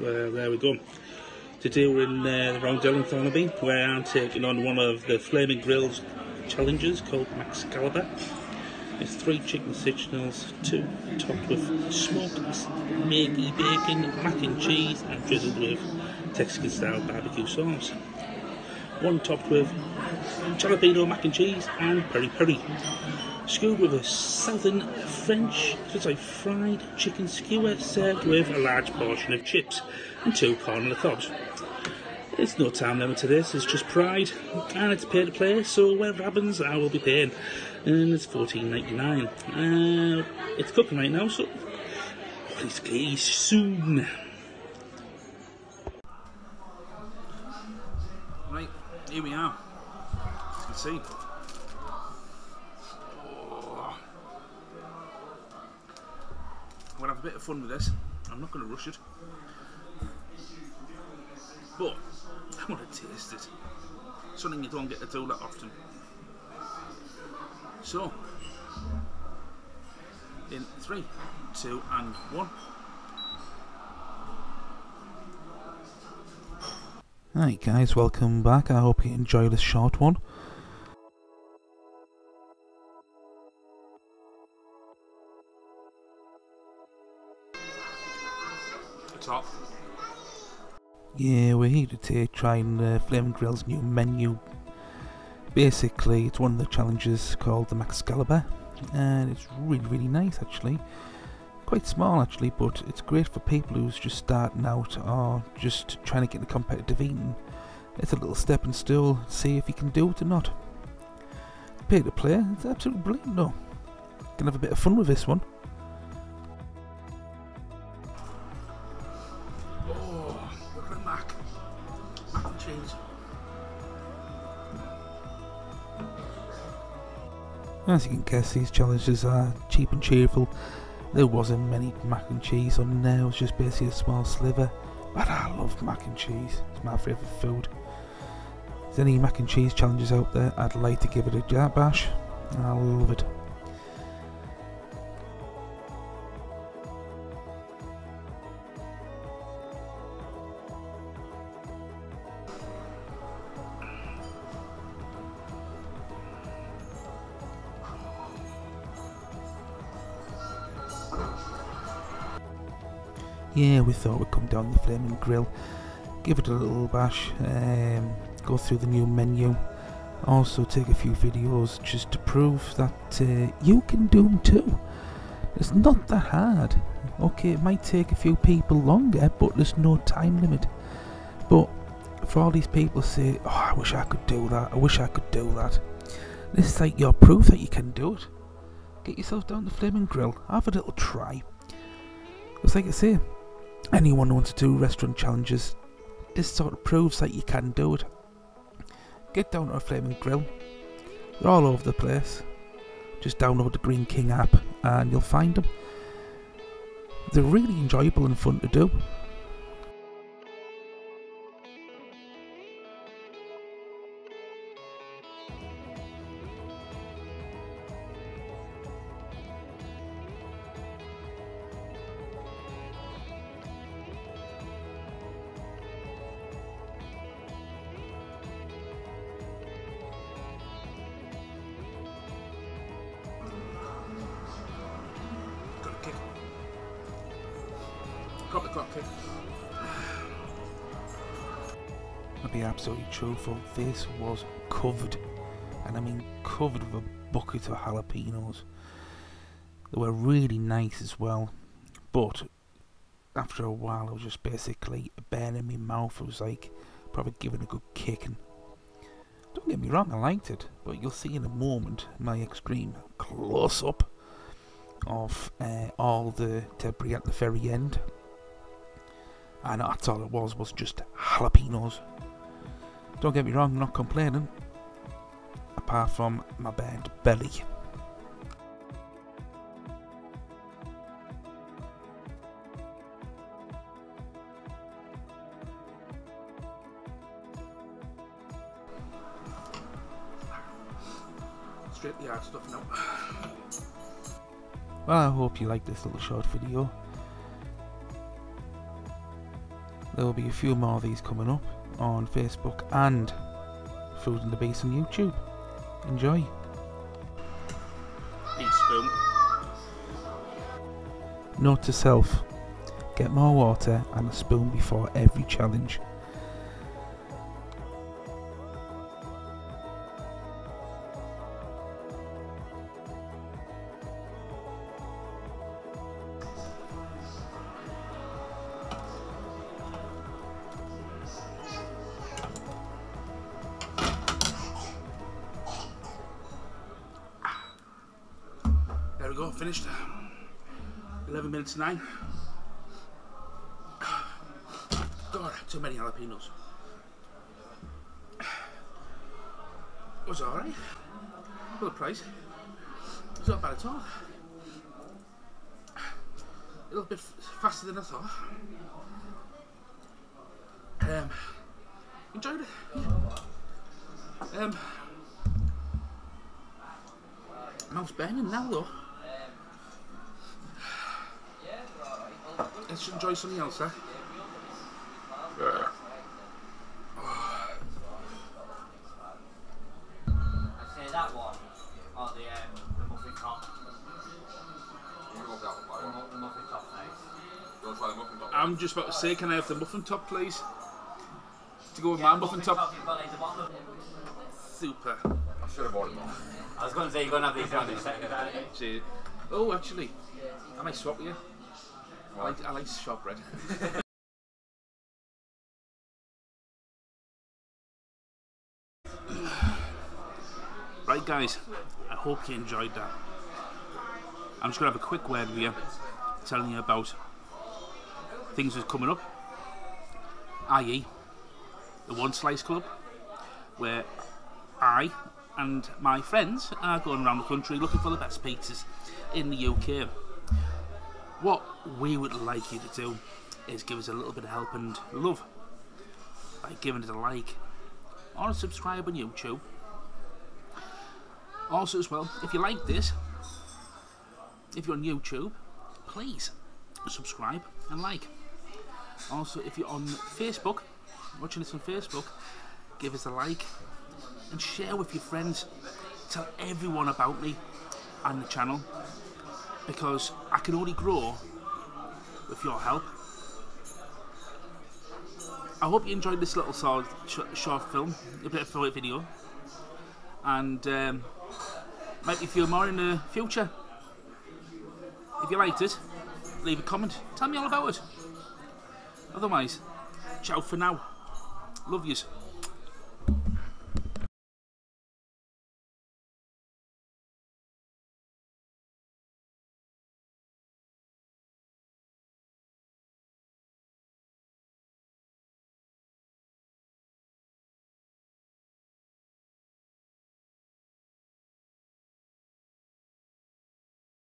There we go. Today we're in uh, the Roundel in Thornaby, where I'm taking on one of the Flaming Grills challenges called Maxcalibur. It's three chicken schnitzels, two topped with smoked maggie bacon, mac and cheese, and drizzled with Texican style barbecue sauce. One topped with jalapeno mac and cheese and peri peri. Skewed with a southern French, like fried chicken skewer served with a large portion of chips and two corn on the no time limit to this, it's just pride, and it's pay to play, so whatever happens, I will be paying. And it's fourteen ninety nine. Uh, it's cooking right now, so please, please, soon. Right, here we are. As you can see. Oh. I'm gonna have a bit of fun with this. I'm not gonna rush it. But I want to taste it. Something you don't get to do that often. So, in three, two, and one. Hi guys, welcome back. I hope you enjoy this short one. Yeah, we're here today trying uh, Flame Grill's new menu. Basically, it's one of the challenges called the Maxcalibur, and it's really, really nice actually. Quite small actually, but it's great for people who's just starting out or just trying to get into competitive eating. It's a little stepping stool, see if you can do it or not. Pay to play, it's absolutely brilliant though. Can have a bit of fun with this one. Cheese. As you can guess, these challenges are cheap and cheerful. There wasn't many mac and cheese on there, it was just basically a small sliver. But I love mac and cheese, it's my favourite food. If there's any mac and cheese challenges out there, I'd like to give it a bash. I love it. Yeah, we thought we'd come down the flaming grill, give it a little bash, um, go through the new menu, also take a few videos just to prove that uh, you can do them too. It's not that hard. Okay, it might take a few people longer, but there's no time limit. But for all these people say, oh, I wish I could do that, I wish I could do that. This is like your proof that you can do it. Get yourself down the flaming grill, have a little try. It's like I say, anyone who wants to do restaurant challenges, this sort of proves that you can do it. Get down to a flaming grill. They're all over the place. Just download the Greene King app and you'll find them. They're really enjoyable and fun to do. The clock kick. I'll be absolutely truthful, this was covered, and I mean covered with a bucket of jalapenos. They were really nice as well, but after a while it was just basically burning my mouth. It was like probably giving a good kicking. Don't get me wrong, I liked it, but you'll see in a moment my extreme close up of uh, all the debris at the very end. And that's all it was, was just jalapenos. Don't get me wrong, I'm not complaining. Apart from my bad belly. Straight the hard stuff now. Well, I hope you liked this little short video. There will be a few more of these coming up on Facebook and Food and the Beast on YouTube. Enjoy. Note to self get more water and a spoon before every challenge. Finished. 11 minutes to 9. God, too many jalapenos. It was alright. For the price. It's not bad at all. A little bit faster than I thought. Um, enjoyed it. Um, mouth's burning now though. Let's enjoy something else, eh? I say that one or the um, the muffin top. You go for that one, The, Barry. mu- the muffin top nice. You want to try the muffin top? I'm just about to say, can I have the muffin top, please? To go with Yeah, my muffin top. you've got at the bottom of it. Super. I should have ordered one. I was going to say you're going to have these on in a second. aren't you? Oh, actually, I might swap you. I like, I like right, guys, I hope you enjoyed that. I'm just going to have a quick word with you, telling you about things that's coming up, i.e., the One Slice Club, where I and my friends are going around the country looking for the best pizzas in the UK. What we would like you to do is give us a little bit of help and love by giving it a like or subscribe on YouTube. Also, as well, if you like this, if you're on YouTube, please subscribe and like. Also, if you're on Facebook, watching this on Facebook, give us a like and share with your friends. Tell everyone about me and the channel because I can only grow with your help. I hope you enjoyed this little short, short film, a bit of a video, and um, make me feel more in the future. If you liked it, leave a comment. Tell me all about it. Otherwise, ciao for now. Love yous.